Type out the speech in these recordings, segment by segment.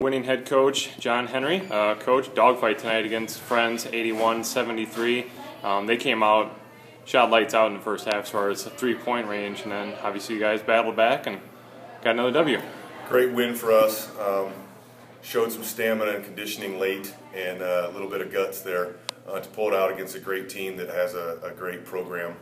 Winning head coach John Henry. Uh, coach, dogfight tonight against Friends 81 73. Um, they came out, shot lights out in the first half as far as three point range, and then obviously you guys battled back and got another W. Great win for us. Um, showed some stamina and conditioning late and uh, a little bit of guts there uh, to pull it out against a great team that has a, a great program.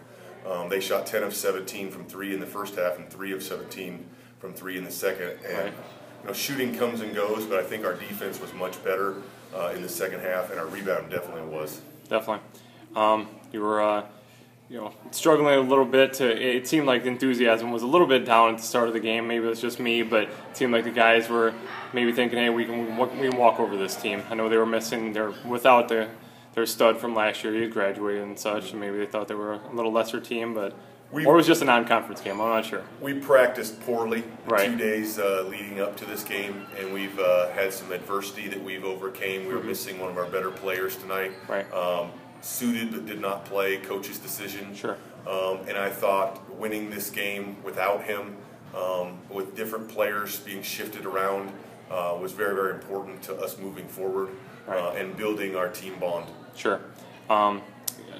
Um, they shot 10 of 17 from three in the first half and 3 of 17 from three in the second. And right you know, shooting comes and goes, but I think our defense was much better uh, in the second half, and our rebound definitely was. Definitely. Um, you were, uh, you know, struggling a little bit. To it seemed like the enthusiasm was a little bit down at the start of the game. Maybe it was just me, but it seemed like the guys were maybe thinking, "Hey, we can we can walk over this team." I know they were missing. They're without the their stud from last year. He had graduated and such, and maybe they thought they were a little lesser team, but we, or it was just a non-conference game. I'm not sure. We practiced poorly right. two days uh, leading up to this game, and we've uh, had some adversity that we've overcame. We were mm-hmm. missing one of our better players tonight. Right. Um, suited but did not play. Coach's decision. Sure. Um, and I thought winning this game without him, um, with different players being shifted around, uh, was very very important to us moving forward right. Uh, and building our team bond. Sure.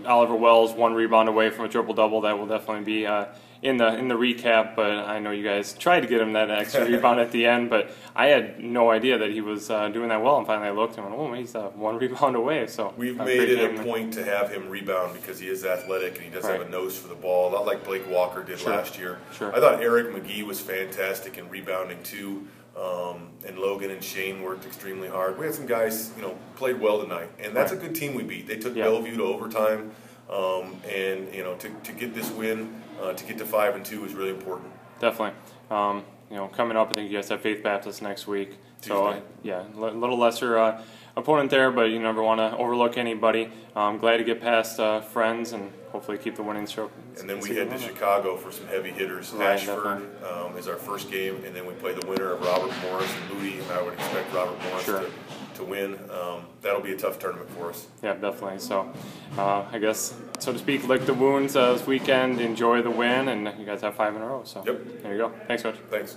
Oliver Wells one rebound away from a triple double. That will definitely be uh, in the in the recap. But I know you guys tried to get him that extra rebound at the end, but I had no idea that he was uh, doing that well. And finally, I looked and went, "Oh, he's uh, one rebound away." So we've made it a point to have him rebound because he is athletic and he does right. have a nose for the ball, a lot like Blake Walker did sure. last year. Sure. I thought Eric McGee was fantastic in rebounding too. Um, and Logan and Shane worked extremely hard. We had some guys, you know, played well tonight, and that's right. a good team we beat. They took yeah. Bellevue to overtime. Um, and you know, to, to get this win, uh, to get to five and two is really important. Definitely. Um, you know, coming up, I think you guys have Faith Baptist next week. So uh, yeah, a little lesser uh, opponent there, but you never want to overlook anybody. I'm um, glad to get past uh, friends and hopefully keep the winning streak. And then we head to Chicago for some heavy hitters. Right, Ashford um, is our first game, and then we play the winner of Robert Morris and Moody, and I would expect Robert Morris sure. to to win. Um, that'll be a tough tournament for us. Yeah, definitely. So, uh, I guess, so to speak, lick the wounds uh, this weekend, enjoy the win, and you guys have five in a row. So, yep. there you go. Thanks, Coach. Thanks.